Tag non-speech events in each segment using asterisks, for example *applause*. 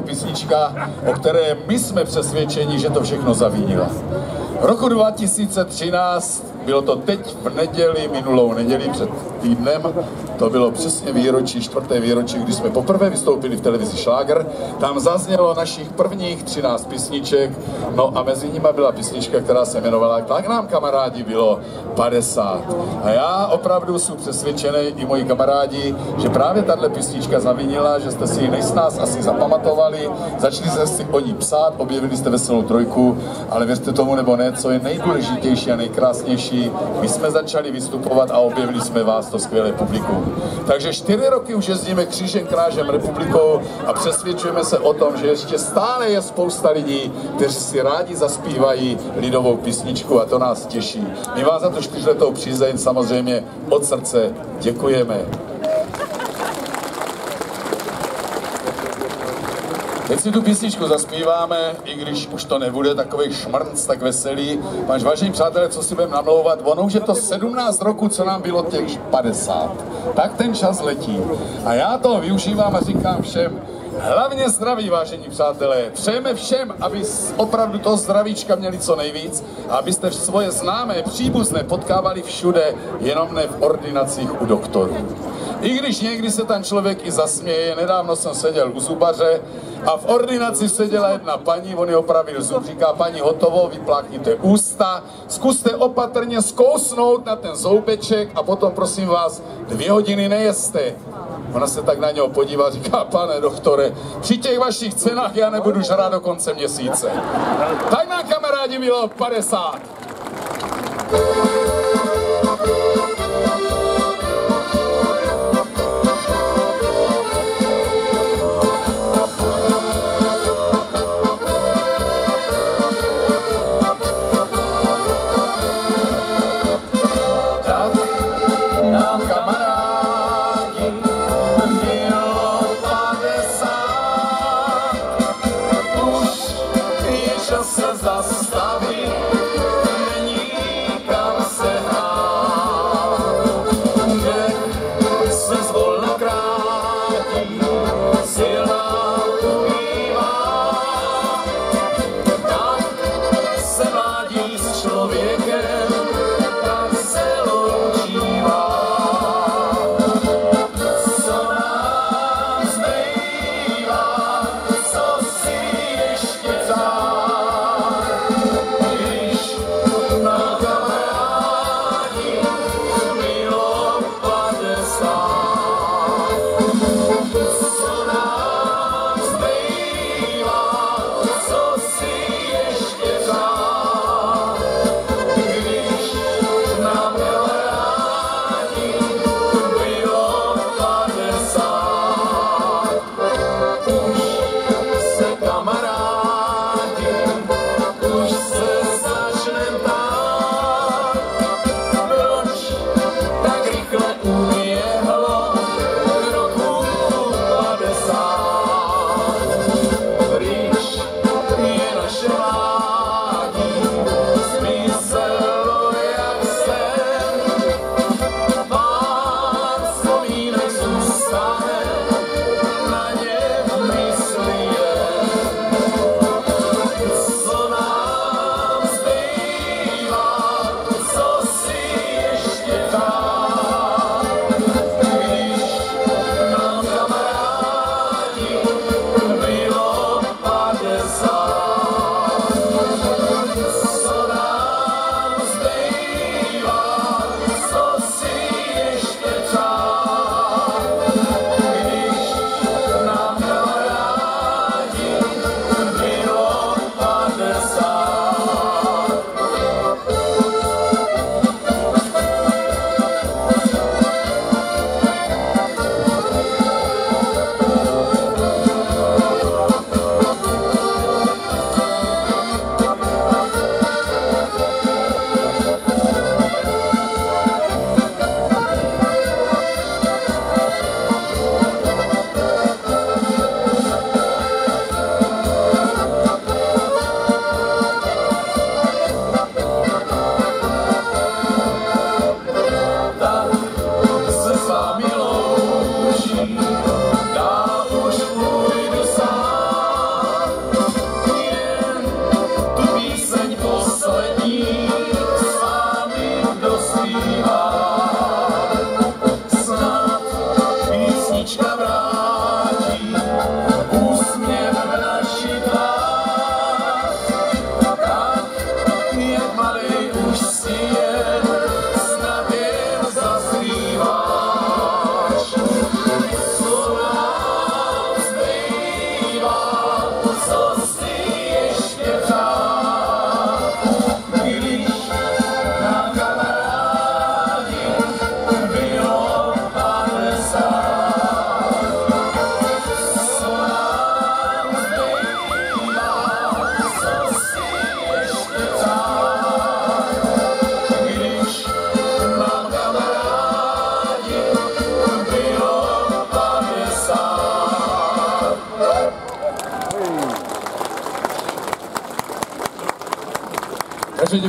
písnička, o které my jsme přesvědčeni, že to všechno zavínila. V roku 2013 bylo to teď v neděli, minulou neděli před týdnem, to bylo přesně výročí, čtvrté výročí, kdy jsme poprvé vystoupili v televizi Šláger. Tam zaznělo našich prvních 13 písniček, no a mezi nimi byla písnička, která se jmenovala Tak nám kamarádi bylo 50. A já opravdu jsem přesvědčený, i moji kamarádi, že právě tahle písnička zavinila, že jste si ji nejsnáz asi zapamatovali, začali jste si o ní psát, objevili jste veselou trojku, ale věřte tomu nebo ne, co je nejdůležitější a nejkrásnější, my jsme začali vystupovat a objevili jsme vás, to skvělé publikum. Takže čtyři roky už jezdíme křížem krážem republikou a přesvědčujeme se o tom, že ještě stále je spousta lidí, kteří si rádi zaspívají lidovou písničku a to nás těší. My vám za to čtyřletou přízeň samozřejmě od srdce děkujeme. Teď si tu písničku zaspíváme, i když už to nebude takový šmrnc, tak veselý. Máš vážení přátelé, co si budeme namlouvat? Ono už je to 17 roku, co nám bylo těch 50. Tak ten čas letí. A já to využívám a říkám všem, Hlavně zdraví, vážení přátelé. Přejeme všem, aby opravdu toho zdravíčka měli co nejvíc a abyste svoje známé, příbuzné potkávali všude, jenom ne v ordinacích u doktorů. I když někdy se ten člověk i zasměje, nedávno jsem seděl u zubaře a v ordinaci seděla jedna paní, on je opravil zub, říká paní hotovo, vypláchněte ústa, zkuste opatrně zkousnout na ten zoubeček a potom prosím vás dvě hodiny nejeste. Ona se tak na něho podívá, říká, pane doktore, při těch vašich cenách já nebudu žrát do konce měsíce. Tak na kamarádi bylo 50.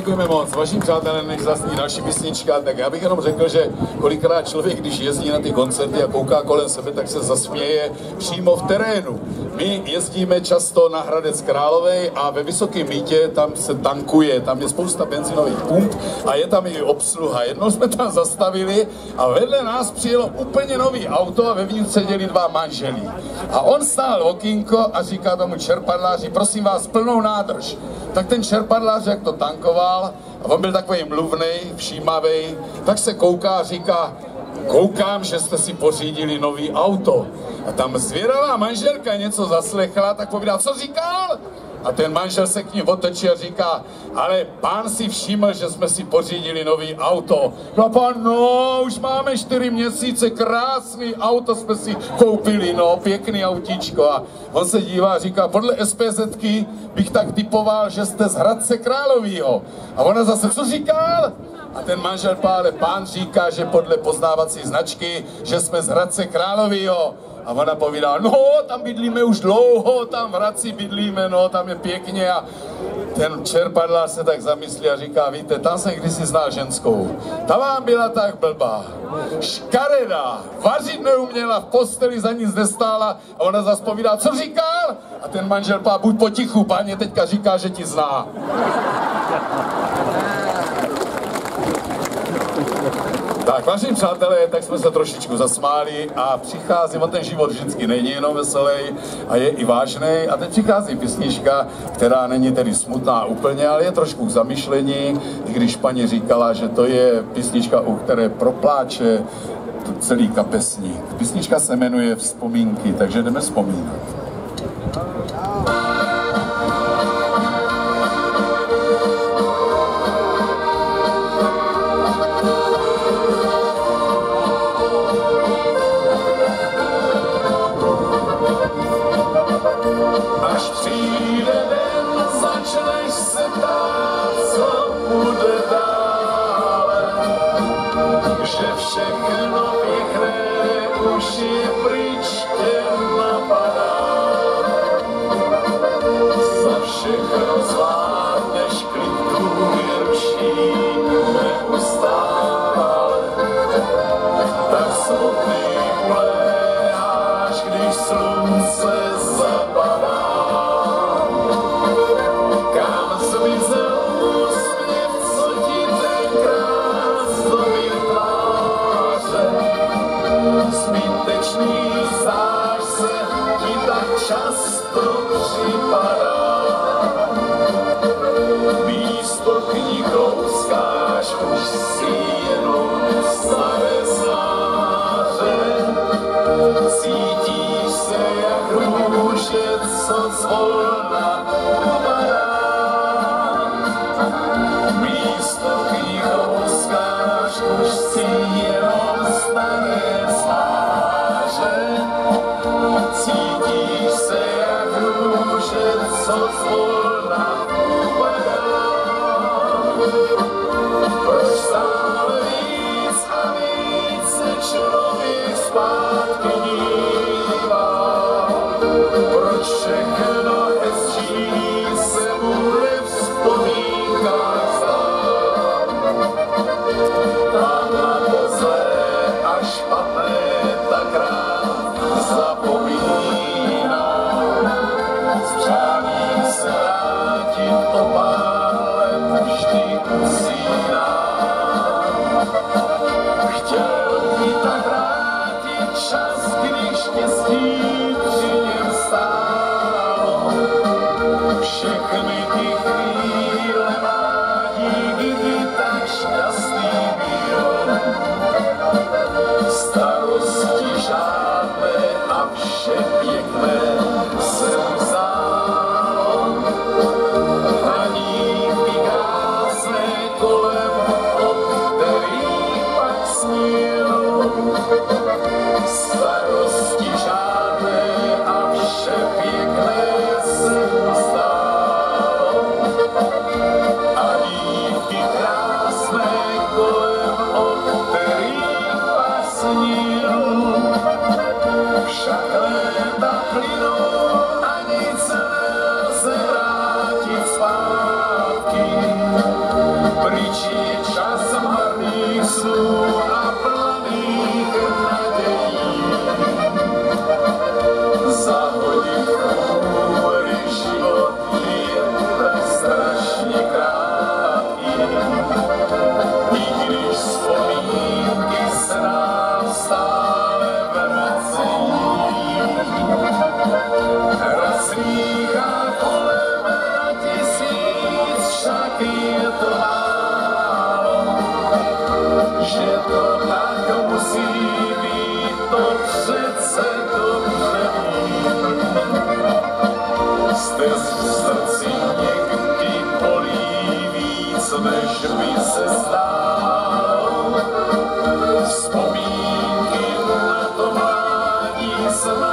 děkujeme moc. Vaším přátelé, než zasní další písnička, tak já bych jenom řekl, že kolikrát člověk, když jezdí na ty koncerty a kouká kolem sebe, tak se zasměje přímo v terénu. My jezdíme často na Hradec Králové a ve Vysokém mítě tam se tankuje, tam je spousta benzinových pump a je tam i obsluha. Jednou jsme tam zastavili a vedle nás přijelo úplně nový auto a vevnitř seděli dva manželí. A on stál okýnko a říká tomu čerpadláři, prosím vás, plnou nádrž. Tak ten čerpadlář, jak to tankoval, a on byl takový mluvný, všímavý, tak se kouká a říká, koukám, že jste si pořídili nový auto. A tam zvědavá manželka něco zaslechla, tak povídá, co říkal? A ten manžel se k ní otočí a říká, ale pán si všiml, že jsme si pořídili nový auto. No pán, no, už máme čtyři měsíce, krásný auto jsme si koupili, no, pěkný autíčko. A on se dívá a říká, podle SPZky bych tak typoval, že jste z Hradce Královýho. A ona zase, co říkal? A ten manžel pále, pán říká, že podle poznávací značky, že jsme z Hradce Královýho. A ona povídá, no, tam bydlíme už dlouho, tam v Hradci bydlíme, no, tam je pěkně. A ten čerpadla se tak zamyslí a říká, víte, tam jsem kdysi znal ženskou. Ta vám byla tak blbá, škaredá, vařit neuměla, v posteli za nic nestála a ona zase povídá, co říkal? A ten manžel pá, buď potichu, páně teďka říká, že ti zná. Tak, vážení přátelé, tak jsme se trošičku zasmáli a přichází, on ten život vždycky není jenom veselý a je i vážný. A teď přichází písnička, která není tedy smutná úplně, ale je trošku k zamyšlení, i když paní říkala, že to je písnička, u které propláče celý kapesník. Písnička se jmenuje Vzpomínky, takže jdeme vzpomínat. sun Proč všechno hezčí se bude by se zdál. Vzpomínky na to mládí snad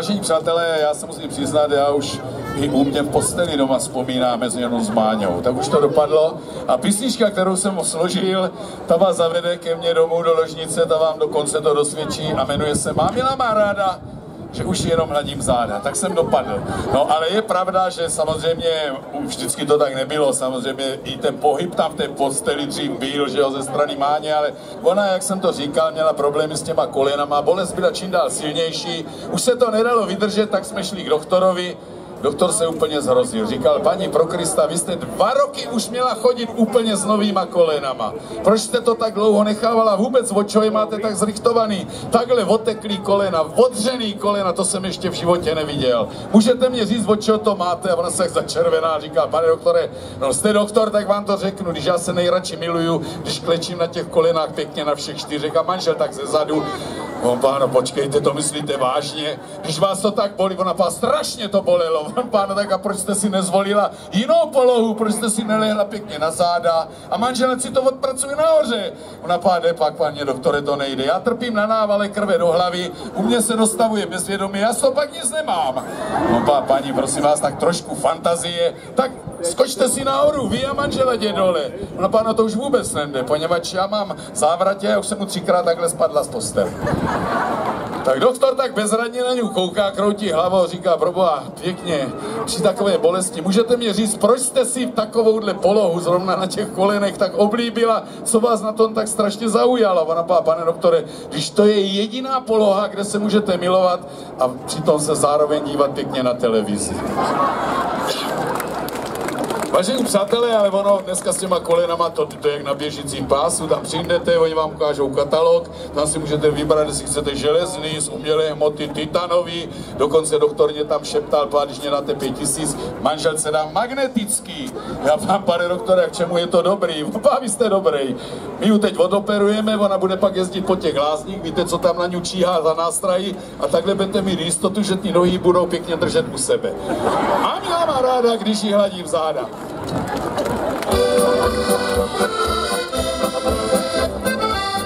Vážení přátelé, já se musím přiznat, já už i u mě v posteli doma vzpomínám mezi jenom s Máňou. Tak už to dopadlo. A písnička, kterou jsem složil, ta vás zavede ke mně domů do ložnice, ta vám dokonce to dosvědčí a jmenuje se Mámila má ráda že už jenom hladím záda, tak jsem dopadl. No ale je pravda, že samozřejmě vždycky to tak nebylo, samozřejmě i ten pohyb tam v té posteli dřív byl, že jo, ze strany Máně, ale ona, jak jsem to říkal, měla problémy s těma kolenama, bolest byla čím dál silnější, už se to nedalo vydržet, tak jsme šli k doktorovi, Doktor se úplně zhrozil. Říkal, paní pro Krista, vy jste dva roky už měla chodit úplně s novýma kolenama. Proč jste to tak dlouho nechávala? Vůbec o čo je máte tak zrichtovaný? Takhle oteklý kolena, odřený kolena, to jsem ještě v životě neviděl. Můžete mě říct, o čo to máte? A ona se začervená, říká, pane doktore, no jste doktor, tak vám to řeknu, když já se nejradši miluju, když klečím na těch kolenách pěkně na všech čtyřech a manžel tak ze zadu. On páno, počkejte, to myslíte vážně? Když vás to tak bolí, ona pá, strašně to bolelo. On páno, tak a proč jste si nezvolila jinou polohu, proč jste si nelehla pěkně na záda a manželec si to odpracuje nahoře. Ona pá, jde pak, paní doktore, to nejde. Já trpím na návale krve do hlavy, u mě se dostavuje bezvědomí, já to pak nic nemám. No pá, paní, prosím vás, tak trošku fantazie, tak skočte si nahoru, vy a manžele jde dole. No páno, to už vůbec nejde, poněvadž já mám závratě, a už jsem mu třikrát takhle spadla z postele. Tak doktor tak bezradně na ní kouká, kroutí hlavou, říká, proboha, pěkně, při takové bolesti, můžete mě říct, proč jste si v takovouhle polohu zrovna na těch kolenech tak oblíbila, co vás na tom tak strašně zaujalo? Ona pá, pane doktore, když to je jediná poloha, kde se můžete milovat a přitom se zároveň dívat pěkně na televizi. Vážení přátelé, ale ono dneska s těma kolenama, to, to je jak na běžícím pásu, tam přijdete, oni vám ukážou katalog, tam si můžete vybrat, jestli chcete železný, z umělé hmoty, titanový, dokonce doktor mě tam šeptal, pá, když mě dáte pět tisíc, manželce dám magnetický. Já vám, pane doktore, k čemu je to dobrý? *laughs* Pá, vy jste dobrý. My ji teď odoperujeme, ona bude pak jezdit po těch lázních, víte, co tam na ní číhá za nástrahy a takhle budete mít jistotu, že ty nohy budou pěkně držet u sebe. A má ráda, když jí hladím záda.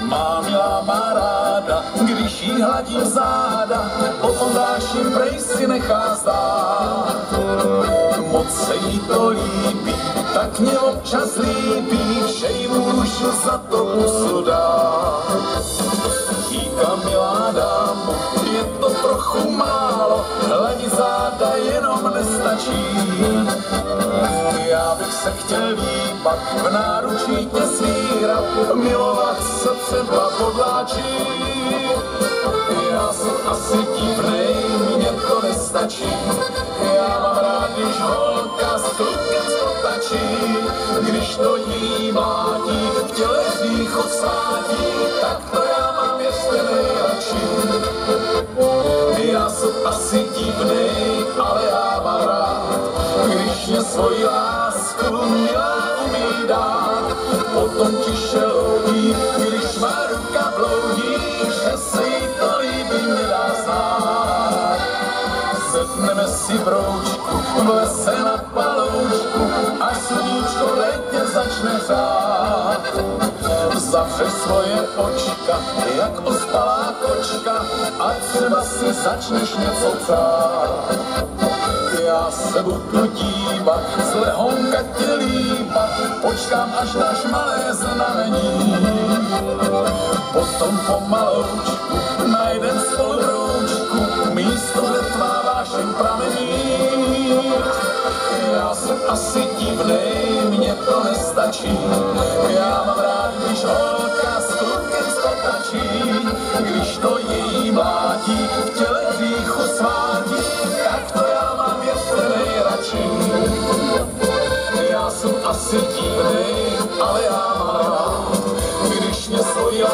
Mámila má ráda, když jí hladím záda, potom dáš jim prej si nechá zdát. Moc se jí to líbí, tak mě občas líbí, že jí můžu za to pusu dát. Díka milá to trochu málo, hladí záda jenom nestačí. Já bych se chtěl líbat, v náručí tě svírat, milovat se třeba podláčí. Já jsem asi divnej, mně to nestačí. Já mám rád, když holka s klukem stotačí, když to jí mlátí, v těle svých odsátí, tak to ještě nejradši. Já jsem asi divnej, ale já mám rád, když mě svoji lásku milá umí dát. Potom tiše loudí, když má ruka bloudí, že se jí to líbí nedá znát. Sedneme si v roučku, v lese na paloučku, až sluníčko v létě začne řát. Zavřeš svoje očka, jak ospalá kočka, a třeba si začneš něco přát. Já se budu dívat, z lehonka tě líbat, počkám, až dáš malé znamení. Potom pomaloučku najdem spolu roučku, místo, kde tvá našem pramení. Jsem asi divnej, mě to nestačí. Já mám rád, když holka s klukem skotačí, když to její mládí, v těle hříchu svádí, tak to já mám ještě nejradši. Já jsem asi divnej, ale já mám rád, když mě svoji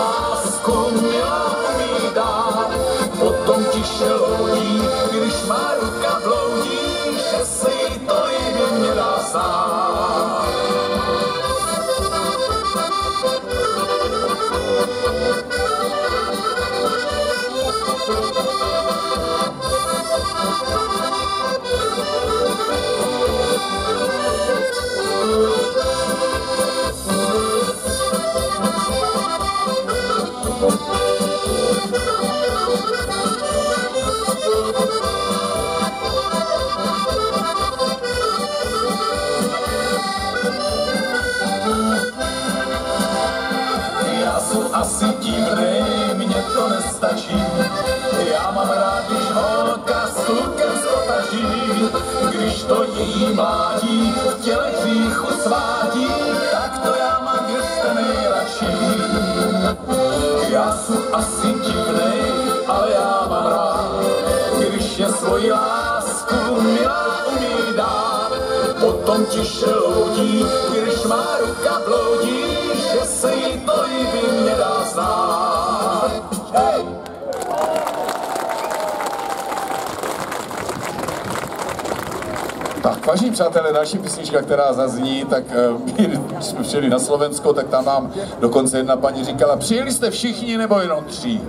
potom tiše loudí, když má ruka bloudí, Tak, vážení přátelé, další písnička, která zazní, tak eh, my, když jsme přijeli na Slovensko, tak tam nám dokonce jedna paní říkala, přijeli jste všichni nebo jenom tři?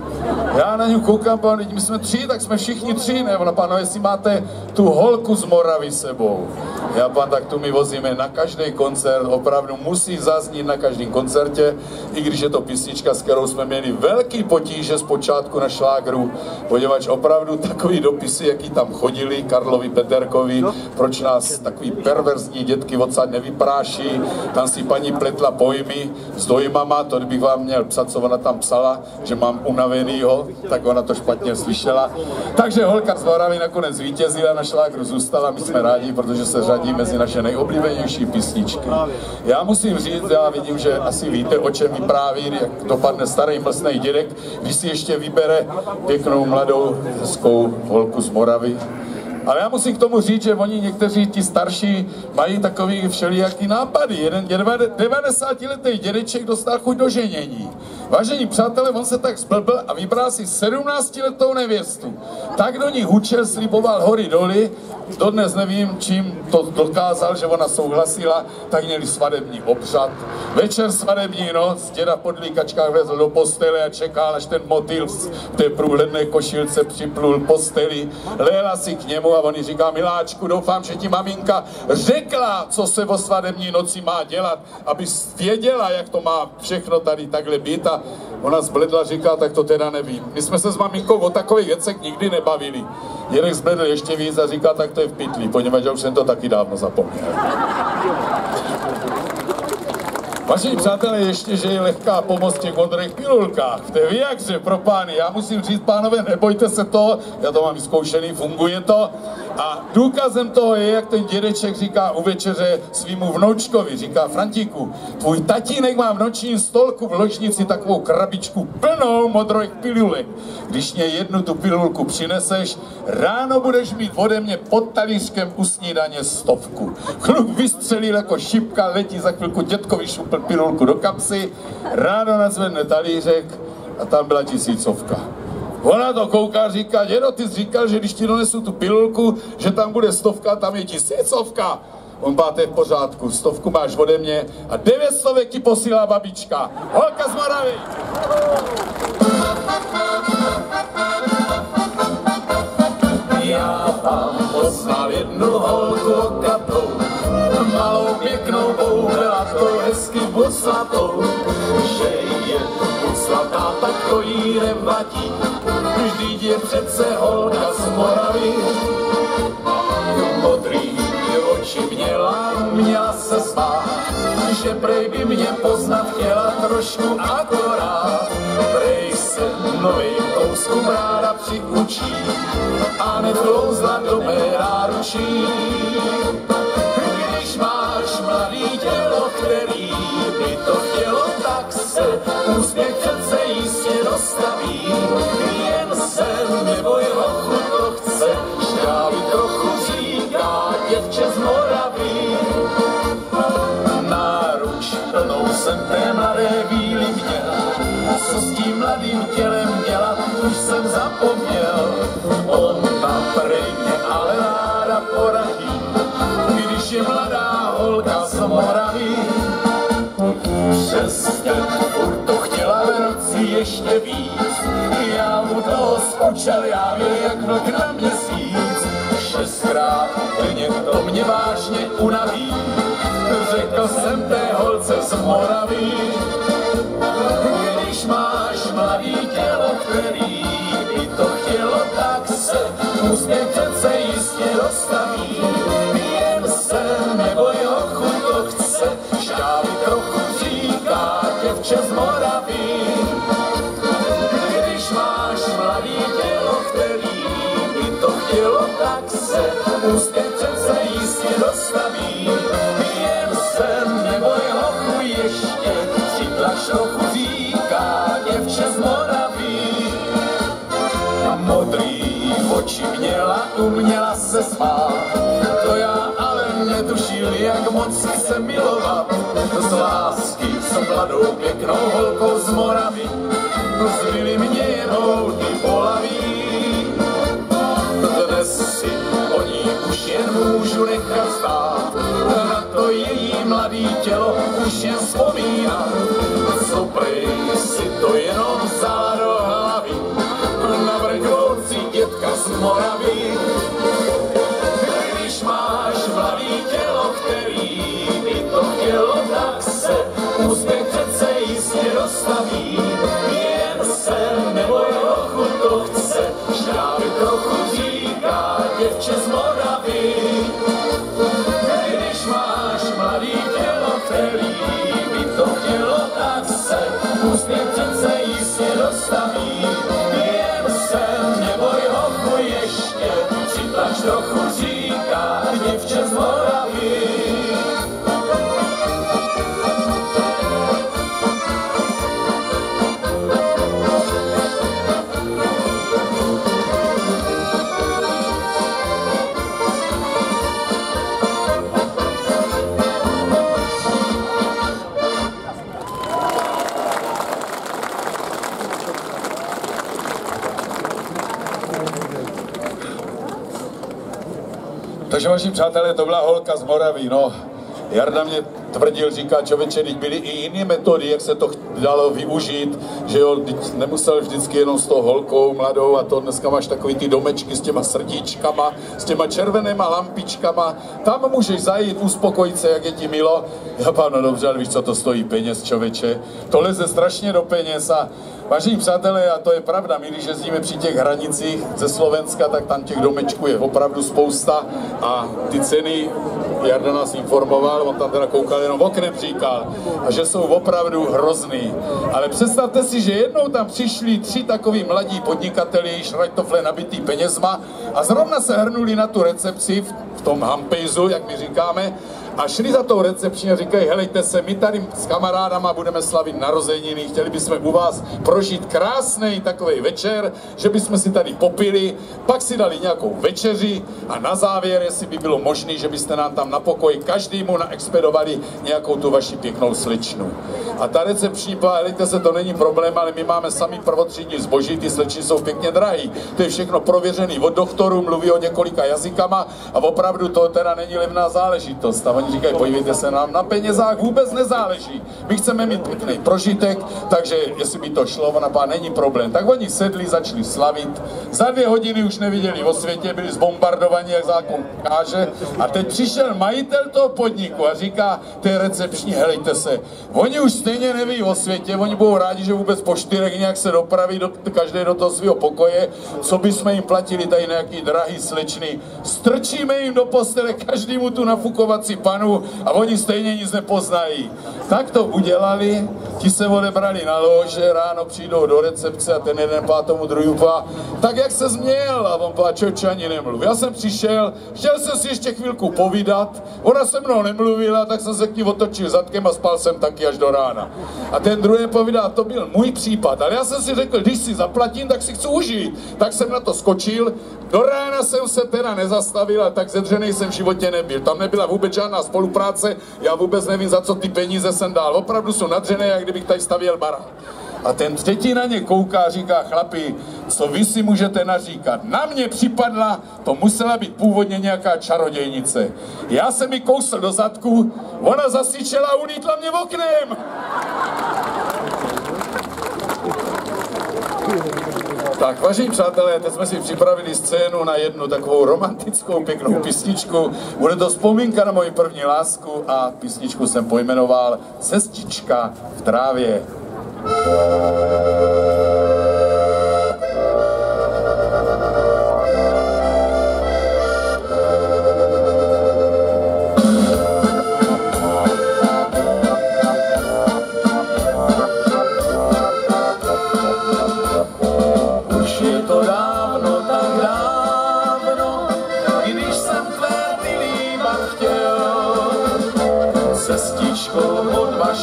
Já na ní koukám, pan, my jsme tři, tak jsme všichni tři, nebo na pano, jestli máte tu holku z Moravy sebou. Já pan, tak tu my vozíme na každý koncert, opravdu musí zaznít na každém koncertě, i když je to písnička, s kterou jsme měli velký potíže z počátku na šlágru, poněvadž opravdu takový dopisy, jaký tam chodili, Karlovi Peterkovi, proč nás takový perverzní dětky odsaď nevypráší, tam si paní pletla pojmy s dojmama, to bych vám měl psat, co ona tam psala, že mám unavenýho, tak ona to špatně slyšela. Takže holka z Moravy nakonec vítězila, na šlágru zůstala, my jsme rádi, protože se řadí mezi naše nejoblíbenější písničky. Já musím říct, já vidím, že asi víte, o čem vypráví, jak dopadne starý mlsný dědek, když si ještě vybere pěknou mladou hezkou holku z Moravy, ale já musím k tomu říct, že oni někteří ti starší mají takový všelijaký nápady. Jeden 90-letý dědeček dostal chuť do ženění. Vážení přátelé, on se tak zblbl a vybral si 17-letou nevěstu. Tak do ní hučel, sliboval hory doly, dodnes nevím, čím to dokázal, že ona souhlasila, tak měli svadební obřad. Večer svadební noc, děda po dlíkačkách vezl do postele a čekal, až ten motýl v té průhledné košilce připlul posteli. Léla si k němu a on říká, miláčku, doufám, že ti maminka řekla, co se o svadební noci má dělat, aby věděla, jak to má všechno tady takhle být a ona zbledla, říká, tak to teda nevím. My jsme se s maminkou o takových věcech nikdy nebavili. Jirek zbledl ještě víc a říká, tak to je v pytli, poněvadž už jsem to taky dávno zapomněl. Vážení přátelé, ještě, že je lehká pomoc těch modrých pilulkách. V té Viagře pro pány. Já musím říct, pánové, nebojte se toho, já to mám vyzkoušený, funguje to. A důkazem toho je, jak ten dědeček říká u večeře svýmu vnoučkovi, říká Frantíku, tvůj tatínek má v nočním stolku v ložnici takovou krabičku plnou modrých pilulek. Když mě jednu tu pilulku přineseš, ráno budeš mít ode mě pod talířkem u snídaně stovku. Kluk vystřelil jako šipka, letí za chvilku dětkovi šupl pilulku do kapsy, ráno nazvedne talířek a tam byla tisícovka. Ona to kouká, říká, dědo, ty jsi říkal, že když ti donesu tu pilulku, že tam bude stovka, tam je tisícovka. On to je v pořádku, stovku máš ode mě a devět stovek ti posílá babička. Holka z Moravy! Já tam poznal jednu holku okatou, malou pěknou boubelatou, hezky buslatou, že je buslatá, tak to jí nevadí. Vždyť je přece holka z Moravy, modrý oči měla, měla se smát, že prej by mě poznat chtěla trošku akorát. Prej se novým kouskům ráda přiučí a neklouzla do mé naučí. Když máš mladý tělo, který by to chtělo, tak se úspěch přece jistě dostaví. Jsem té mladé víly měl, co s tím mladým tělem dělat, už jsem zapomněl. Ona prej mě ale ráda poradí, když je mladá holka z Moravy. Přes ten furt to chtěla v noci ještě víc, já mu toho skučel, já byl jak vlk na měsíc. Šestkrát klidně to mě vážně unaví, řekl jsem té holce z Moravy, když máš mladý tělo, který by to chtělo, tak se úspěch přece jistě dostaví. Jen se neboj, ochu to chce, šťávy trochu říká děvče z Moravy. Oči měla, uměla se smát, to já ale netušil, jak moc chce milovat. Z lásky s mladou pěknou holkou z Moravy, zbyly mě jenom ty polaví. Dnes si o ní už jen můžu nechat stát, na to její mladý tělo už jen vzpomínám. Co si to jenom vzala do hlavy, na z Moravy. Když máš mladý tělo, který by to chtělo, tak se úspěch přece jistě dostaví. Přátelé, to byla holka z Moravy, no. Jarda mě tvrdil, říká člověče, teď byly i jiné metody, jak se to dalo využít, že jo, nemusel vždycky jenom s tou holkou mladou a to dneska máš takový ty domečky s těma srdíčkama, s těma červenýma lampičkama, tam můžeš zajít, uspokojit se, jak je ti milo. Já páno, dobře, ale víš, co to stojí peněz, člověče. To leze strašně do peněz a Vážení přátelé, a to je pravda, my když jezdíme při těch hranicích ze Slovenska, tak tam těch domečků je opravdu spousta a ty ceny, Jarda nás informoval, on tam teda koukal jenom oknem říkal, a že jsou opravdu hrozný. Ale představte si, že jednou tam přišli tři takový mladí podnikateli, šrajtofle nabitý penězma a zrovna se hrnuli na tu recepci v, v tom hampejzu, jak my říkáme, a šli za tou recepční a říkají, helejte se, my tady s kamarádama budeme slavit narozeniny, chtěli bychom u vás prožít krásný takový večer, že bychom si tady popili, pak si dali nějakou večeři a na závěr, jestli by bylo možné, že byste nám tam na pokoji každému naexpedovali nějakou tu vaši pěknou slečnu. A ta recepční byla, helejte se, to není problém, ale my máme sami prvotřídní zboží, ty slečny jsou pěkně drahý. To je všechno prověřený od doktorů, mluví o několika jazykama a opravdu to teda není levná záležitost. A oni říkají, podívejte se, nám na penězách vůbec nezáleží. My chceme mít pěkný prožitek, takže jestli by to šlo, ona pá, není problém. Tak oni sedli, začali slavit. Za dvě hodiny už neviděli o světě, byli zbombardovaní, jak zákon káže. A teď přišel majitel toho podniku a říká té recepční, helejte se, oni už stejně neví o světě, oni budou rádi, že vůbec po čtyřech nějak se dopraví do, každé do toho svého pokoje, co by jsme jim platili tady nějaký drahý slečny. Strčíme jim do postele každému tu nafukovací pár panu a oni stejně nic nepoznají. Tak to udělali, ti se odebrali na lože, ráno přijdou do recepce a ten jeden pá tomu druhý pá, tak jak se změl? A on pá, čoče, ani nemluv. Já jsem přišel, chtěl jsem si ještě chvilku povídat, ona se mnou nemluvila, tak jsem se k ní otočil zadkem a spal jsem taky až do rána. A ten druhý povídá, to byl můj případ, ale já jsem si řekl, když si zaplatím, tak si chci užít. Tak jsem na to skočil, do rána jsem se teda nezastavil, a tak zedřený jsem v životě nebyl. Tam nebyla vůbec žádná spolupráce, já vůbec nevím, za co ty peníze jsem dal. Opravdu jsou nadřené, jak kdybych tady stavěl barák. A ten třetí na ně kouká říká, chlapi, co vy si můžete naříkat? Na mě připadla, to musela být původně nějaká čarodějnice. Já jsem mi kousl do zadku, ona zasyčela a ulítla mě oknem. Tak, vážení přátelé, teď jsme si připravili scénu na jednu takovou romantickou, pěknou písničku. Bude to vzpomínka na moji první lásku a písničku jsem pojmenoval Cestička v trávě. Už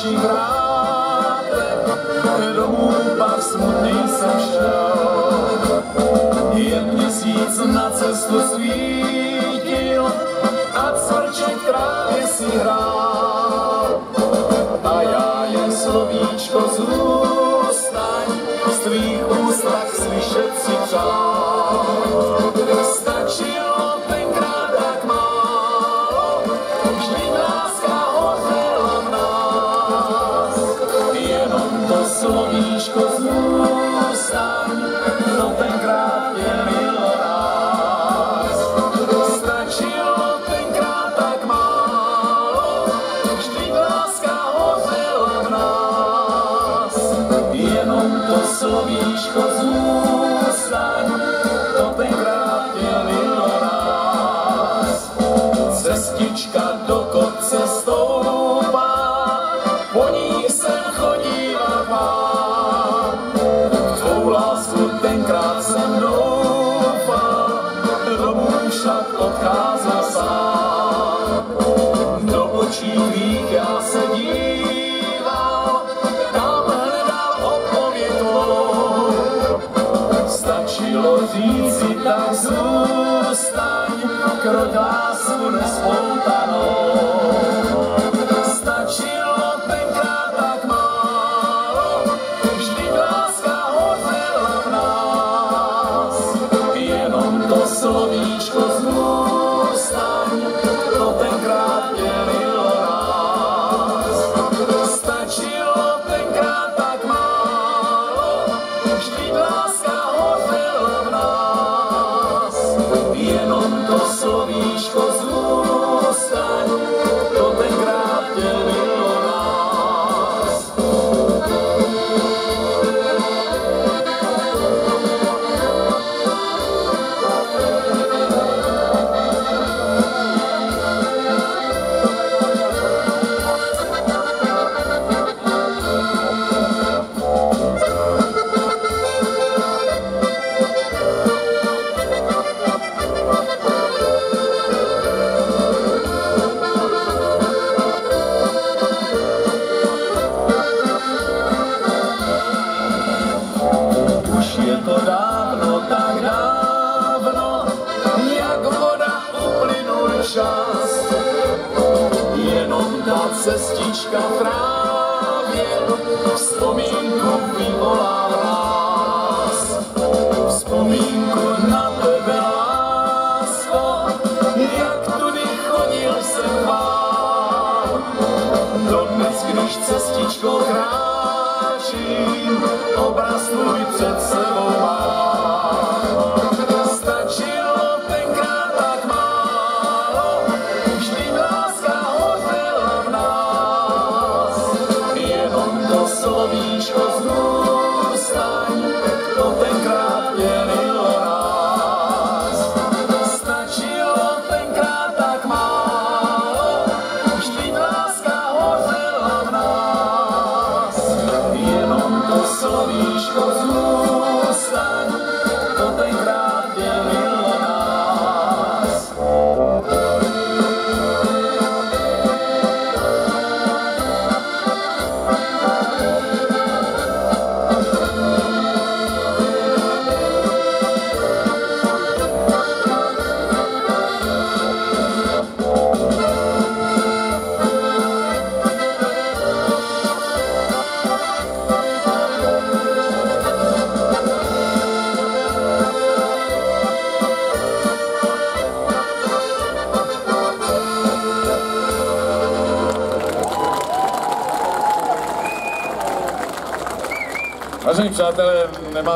vašich vrátek, domů pak smutný jsem šel. Jen měsíc na cestu svítil a cvrček v trávě si hrál. A já jen slovíčko zůstaň, z tvých úst slyšet si přál. Stačilo říci, tak zůstaň, krok lásku nespoutanou. Tvůj před sebou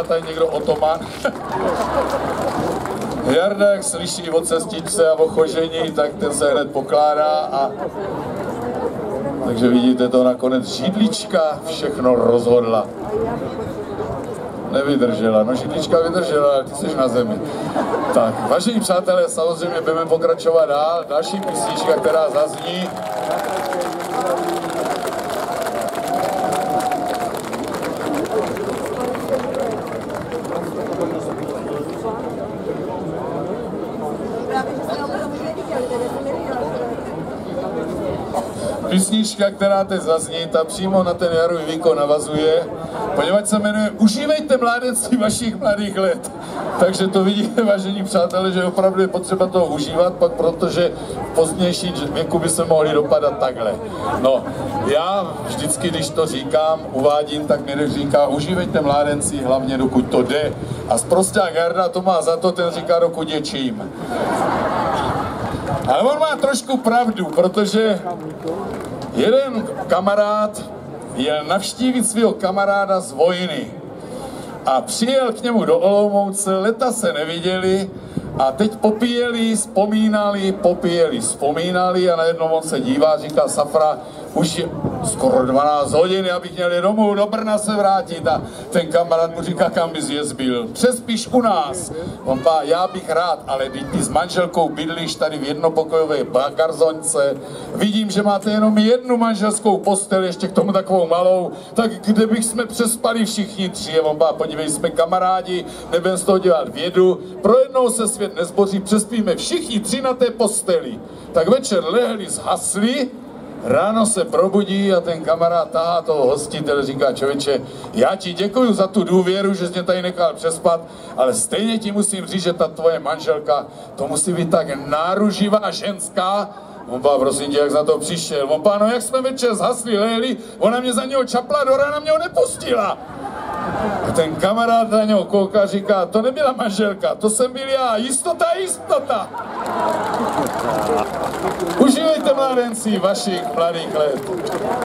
tady někdo otoman? Jarda, jak slyší o cestičce a o chožení, tak ten se hned pokládá a takže vidíte to nakonec židlička všechno rozhodla. Nevydržela, no židlička vydržela, ty jsi na zemi. Tak, vážení přátelé, samozřejmě budeme pokračovat dál. Další písnička, která zazní, Písnička, která teď zazní, ta přímo na ten jarový výkon navazuje, poněvadž se jmenuje Užívejte mládenství vašich mladých let. Takže to vidíte, *laughs* vážení přátelé, že opravdu je potřeba toho užívat, pak protože v pozdější věku by se mohli dopadat takhle. No, já vždycky, když to říkám, uvádím, tak mi říká, užívejte mládenci, hlavně dokud to jde. A zprosták Jarda to má za to, ten říká, dokud je čím. Ale on má trošku pravdu, protože jeden kamarád jel navštívit svého kamaráda z vojny a přijel k němu do Olomouce, leta se neviděli a teď popíjeli, vzpomínali, popíjeli, vzpomínali a najednou on se dívá, říká Safra, už skoro 12 hodin, abych měl domů do Brna se vrátit a ten kamarád mu říká, kam bys jezbil, přespíš u nás. On pá, já bych rád, ale ty, ty s manželkou bydlíš tady v jednopokojové garzonce, vidím, že máte jenom jednu manželskou postel, ještě k tomu takovou malou, tak kde bych jsme přespali všichni tři, on pá, podívej, jsme kamarádi, nebudem z toho dělat vědu, pro jednou se svět nezboří, přespíme všichni tři na té posteli. Tak večer lehli, zhasli, Ráno se probudí a ten kamarád tahá toho hostitele, říká člověče, já ti děkuji za tu důvěru, že jsi mě tady nechal přespat, ale stejně ti musím říct, že ta tvoje manželka, to musí být tak náruživá ženská, Pá, prosím tě, jak za to přišel. Pá, no jak jsme večer zhasli, lejli, ona mě za něho čapla, do rána mě ho nepustila. A ten kamarád na něho kouká říká, to nebyla manželka, to jsem byl já, jistota, jistota. Užívejte mládenci vašich mladých let.